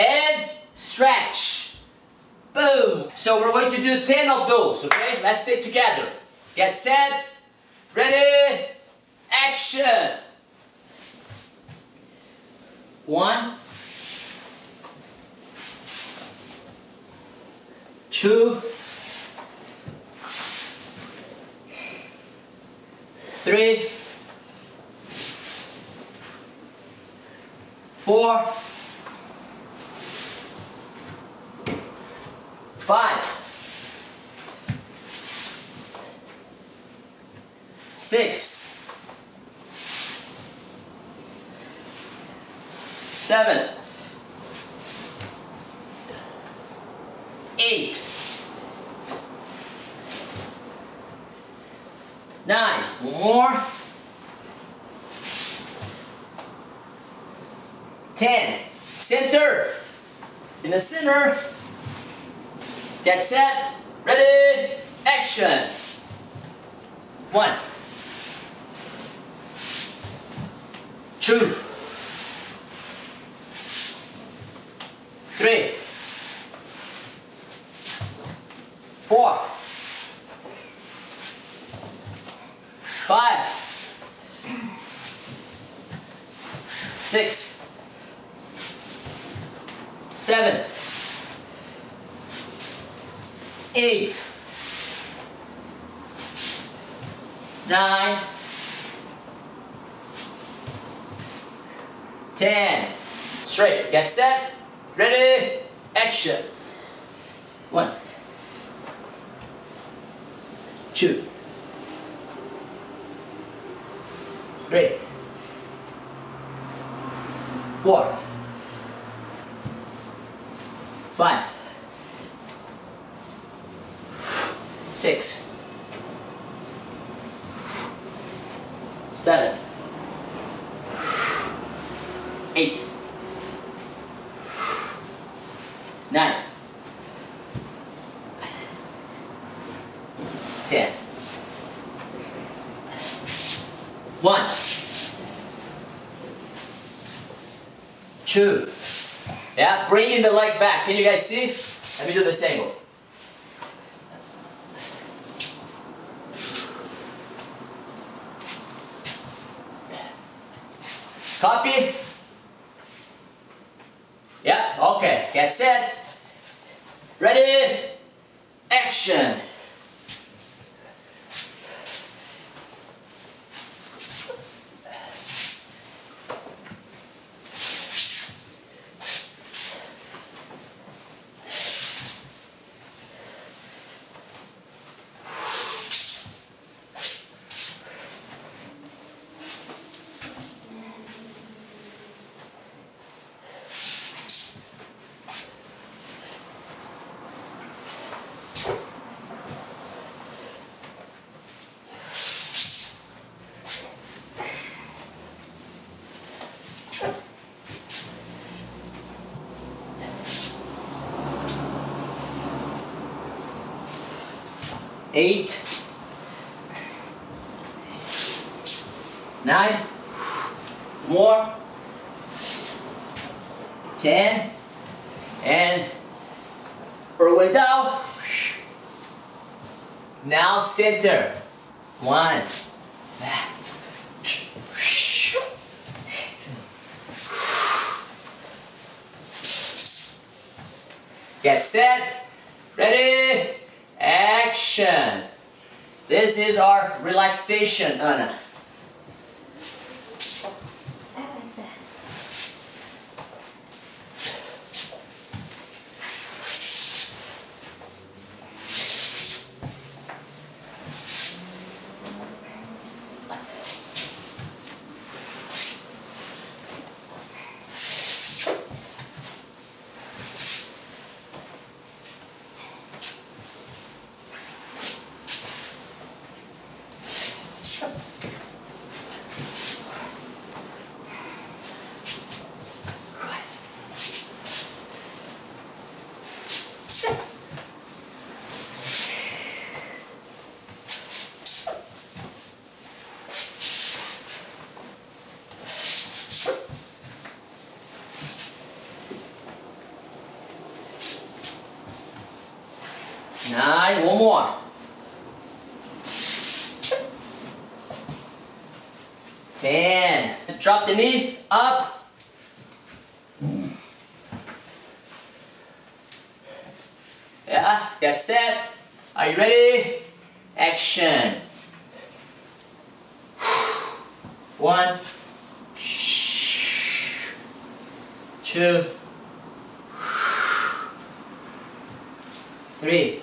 and stretch. Boom. So we're going to do 10 of those, okay? Let's stay together. Get set, ready, action. One, two, three, four, five, six, seven, eight, nine, more, ten, center, in the center, get set, ready, action, one, two, three, four, five, six, seven, eight, nine, ten. Straight. Get set. Ready. Action. One, two, three, four, five, six, seven, eight, nine, ten. One, two. Yeah, bring in the leg back. Can you guys see? Let me do the same Copy. Yeah, okay. Get set. Ready. Action. Eight, nine, more, ten, and or way down. Now center. One. Get set. Ready. Action. This is our relaxation, Anna. More. Ten. Drop the knee, up. Yeah, get set. Are you ready? Action. One, two, three,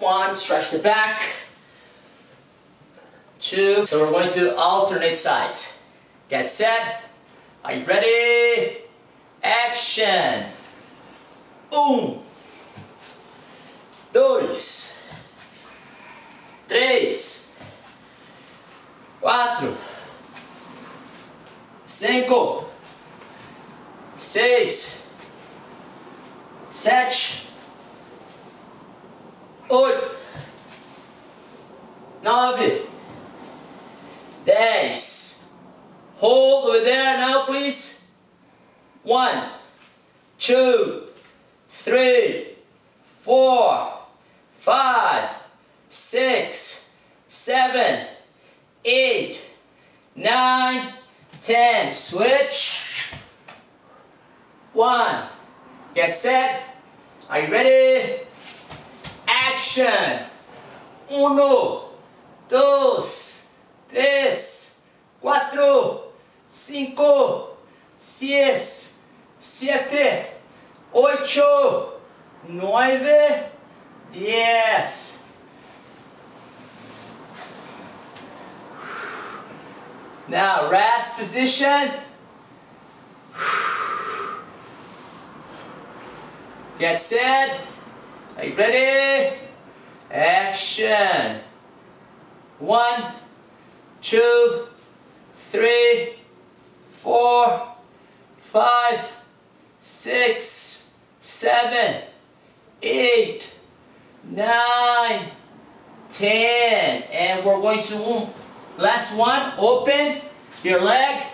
One, stretch the back. Two, so we're going to alternate sides. Get set. Are you ready? Action. Um. Dois. Três. Quatro. Cinco. Seis. Hold over there now, please. One, two, three, four, five, six, seven, eight, nine, ten. Switch. One. Get set. Are you ready? Action! Uno, dos, tres, cuatro, cinco, seis, siete, ocho, nueve, diez. Now rest position. Get set. Are you ready? Action. One, two, three, four, five, six, seven, eight, nine, ten. And we're going to, last one, open your leg.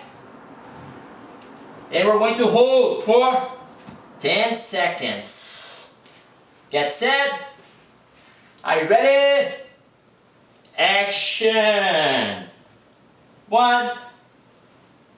And we're going to hold for 10 seconds. Get set. Are you ready? Action. One,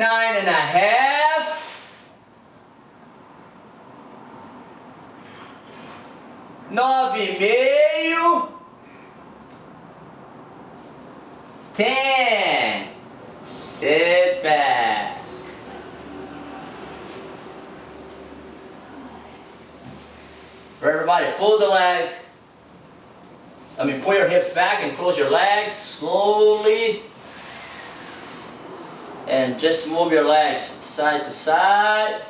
nine and a half, nove e meio, ten. Sit back. For everybody, pull the leg. I mean, pull your hips back and close your legs slowly. And just move your legs side to side.